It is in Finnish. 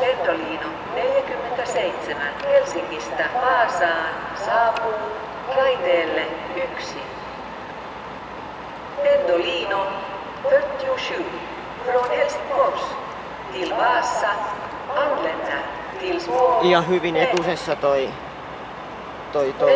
Lentoliino 47 Helsingistä Vaasaan saapuu raiteelle 1. Lentoliino 32 från Helsingfors till anländer till små Ihan hyvin etusessa toi, toi, toi